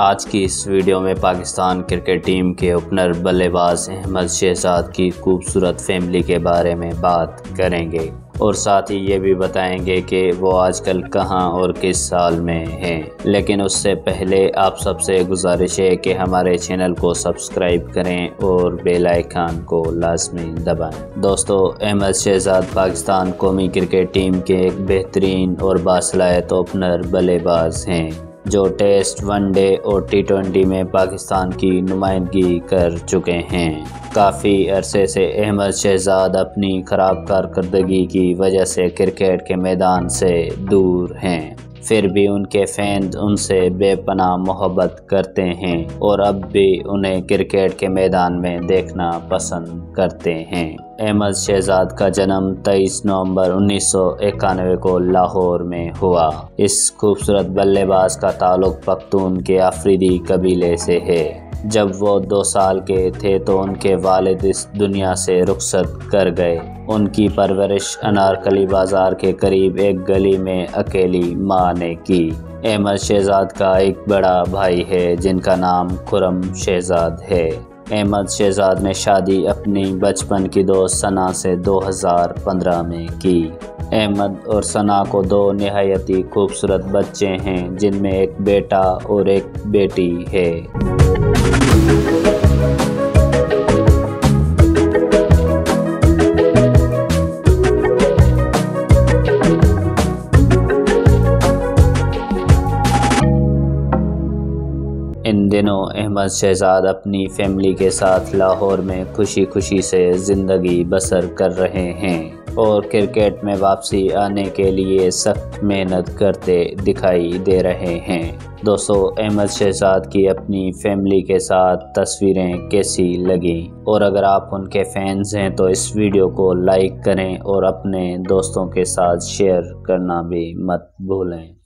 आज की इस वीडियो में पाकिस्तान क्रिकेट टीम के ओपनर बल्लेबाज अहमद शहजाद की खूबसूरत फैमिली के बारे में बात करेंगे और साथ ही ये भी बताएँगे कि वो आजकल कहाँ और किस साल में हैं। लेकिन उससे पहले आप सबसे गुजारिश है कि हमारे चैनल को सब्सक्राइब करें और बेल आइकन को लाजमी दबाएँ। दोस्तों, अहमद शहजाद पाकिस्तान कौमी क्रिकेट टीम के एक बेहतरीन और बासलायत ओपनर बल्लेबाज हैं। जो टेस्ट वनडे और टी ट्वेंटी में पाकिस्तान की नुमाइंदगी कर चुके हैं। काफ़ी अरसे से अहमद शहजाद अपनी ख़राब कारकर्दगी की वजह से क्रिकेट के मैदान से दूर हैं। फिर भी उनके फ़ैन उनसे बेपना मोहब्बत करते हैं और अब भी उन्हें क्रिकेट के मैदान में देखना पसंद करते हैं। अहमद शहजाद का जन्म 23 नवंबर उन्नीस सौ इक्यानवे को लाहौर में हुआ। इस खूबसूरत बल्लेबाज का ताल्लुक पख्तून के अफरीदी कबीले से है। जब वो दो साल के थे तो उनके वालिद इस दुनिया से रुखसत कर गए। उनकी परवरिश अनारकली बाज़ार के करीब एक गली में अकेली माँ ने की। अहमद शहजाद का एक बड़ा भाई है, जिनका नाम खुरम शहजाद है। अहमद शहजाद ने शादी अपनी बचपन की दोस्त सना से 2015 में की। अहमद और सना को दो नहायती खूबसूरत बच्चे हैं, जिनमें एक बेटा और एक बेटी है। इन दिनों अहमद शहजाद अपनी फैमिली के साथ लाहौर में खुशी खुशी से ज़िंदगी बसर कर रहे हैं। और क्रिकेट में वापसी आने के लिए सख्त मेहनत करते दिखाई दे रहे हैं। दोस्तों, अहमद शहजाद की अपनी फैमिली के साथ तस्वीरें कैसी लगी? और अगर आप उनके फैंस हैं तो इस वीडियो को लाइक करें और अपने दोस्तों के साथ शेयर करना भी मत भूलें।